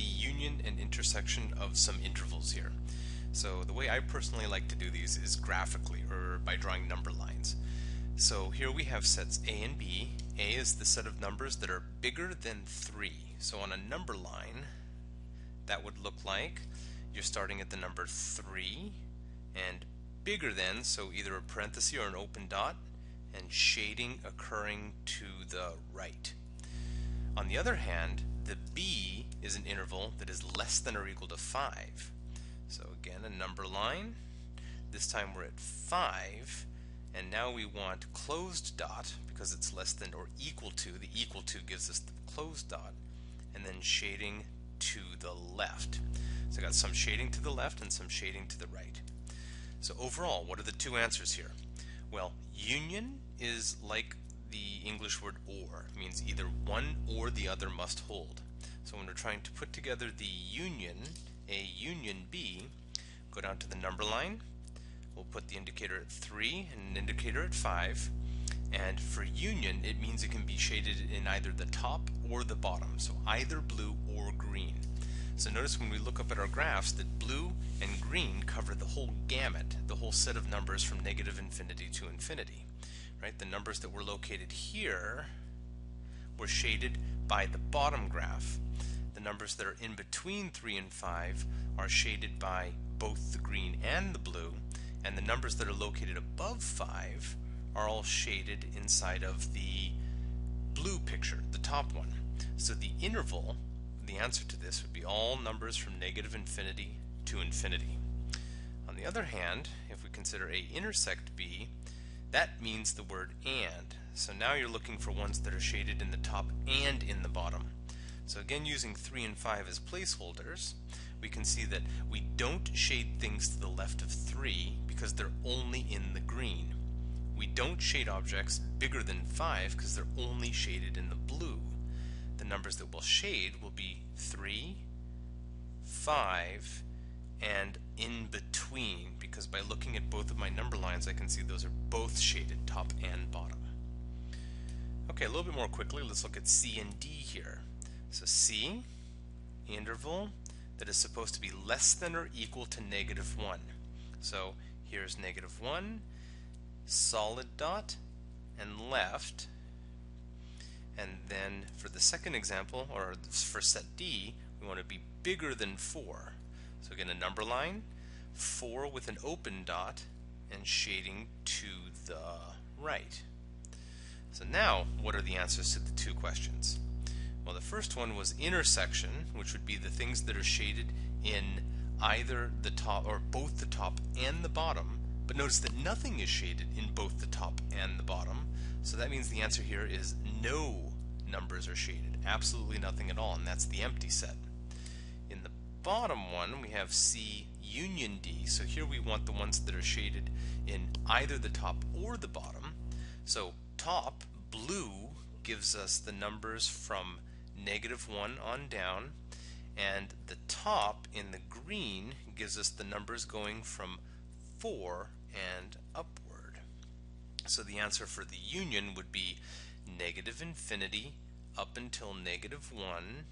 union and intersection of some intervals here. So the way I personally like to do these is graphically or by drawing number lines. So here we have sets A and B. A is the set of numbers that are bigger than 3. So on a number line that would look like you're starting at the number 3 and bigger than, so either a parenthesis or an open dot, and shading occurring to the right. On the other hand, the B is an interval that is less than or equal to 5. So again, a number line. This time we're at 5, and now we want closed dot because it's less than or equal to. The equal to gives us the closed dot, and then shading to the left. So I got some shading to the left and some shading to the right. So overall, what are the two answers here? Well, union is like the English word or. Means either one or the other must hold. So when we're trying to put together the union, A union B, go down to the number line. We'll put the indicator at 3 and an indicator at 5. And for union, it means it can be shaded in either the top or the bottom. So either blue or green. So notice when we look up at our graphs that blue and green cover the whole gamut, the whole set of numbers from negative infinity to infinity. Right? The numbers that were located here were shaded by the bottom graph. The numbers that are in between 3 and 5 are shaded by both the green and the blue, and the numbers that are located above 5 are all shaded inside of the blue picture, the top one. So the interval the answer to this would be all numbers from negative infinity to infinity. On the other hand, if we consider A intersect B, that means the word AND. So now you're looking for ones that are shaded in the top and in the bottom. So again, using 3 and 5 as placeholders, we can see that we don't shade things to the left of 3 because they're only in the green. We don't shade objects bigger than 5 because they're only shaded in the blue the numbers that we'll shade will be 3, 5, and in between because by looking at both of my number lines I can see those are both shaded top and bottom. Okay, a little bit more quickly, let's look at C and D here. So C, interval that is supposed to be less than or equal to negative 1. So here's negative 1, solid dot, and left, and then for the second example, or for set D, we want to be bigger than 4. So again, a number line, 4 with an open dot, and shading to the right. So now, what are the answers to the two questions? Well, the first one was intersection, which would be the things that are shaded in either the top or both the top and the bottom. But notice that nothing is shaded in both the top and the bottom. So that means the answer here is no numbers are shaded. Absolutely nothing at all, and that's the empty set. Bottom one, we have C union D. So here we want the ones that are shaded in either the top or the bottom. So top, blue, gives us the numbers from negative 1 on down, and the top in the green gives us the numbers going from 4 and upward. So the answer for the union would be negative infinity up until negative 1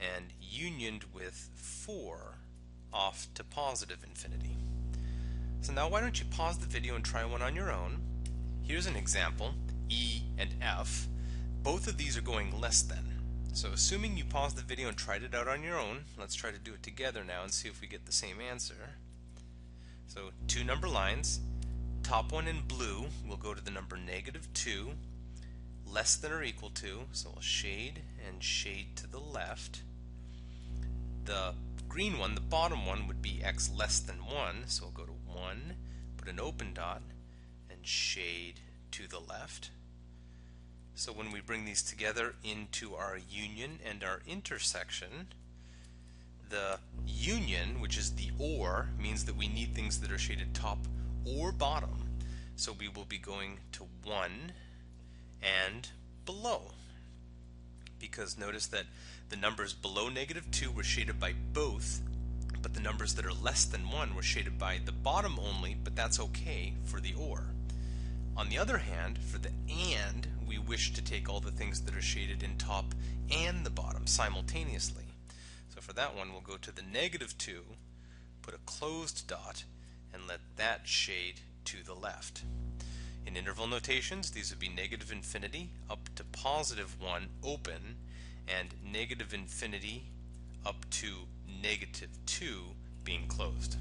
and unioned with 4 off to positive infinity. So now why don't you pause the video and try one on your own. Here's an example, E and F. Both of these are going less than. So assuming you paused the video and tried it out on your own, let's try to do it together now and see if we get the same answer. So two number lines, top one in blue will go to the number negative 2, less than or equal to, so we'll shade and shade to the left. The green one, the bottom one, would be x less than 1, so we'll go to 1, put an open dot, and shade to the left. So when we bring these together into our union and our intersection, the union, which is the OR, means that we need things that are shaded top or bottom. So we will be going to 1 and below. Because notice that the numbers below negative 2 were shaded by both, but the numbers that are less than 1 were shaded by the bottom only, but that's okay for the OR. On the other hand, for the AND, we wish to take all the things that are shaded in top and the bottom simultaneously. So for that one, we'll go to the negative 2, put a closed dot, and let that shade to the left. In interval notations, these would be negative infinity up to positive 1 open, and negative infinity up to negative 2 being closed.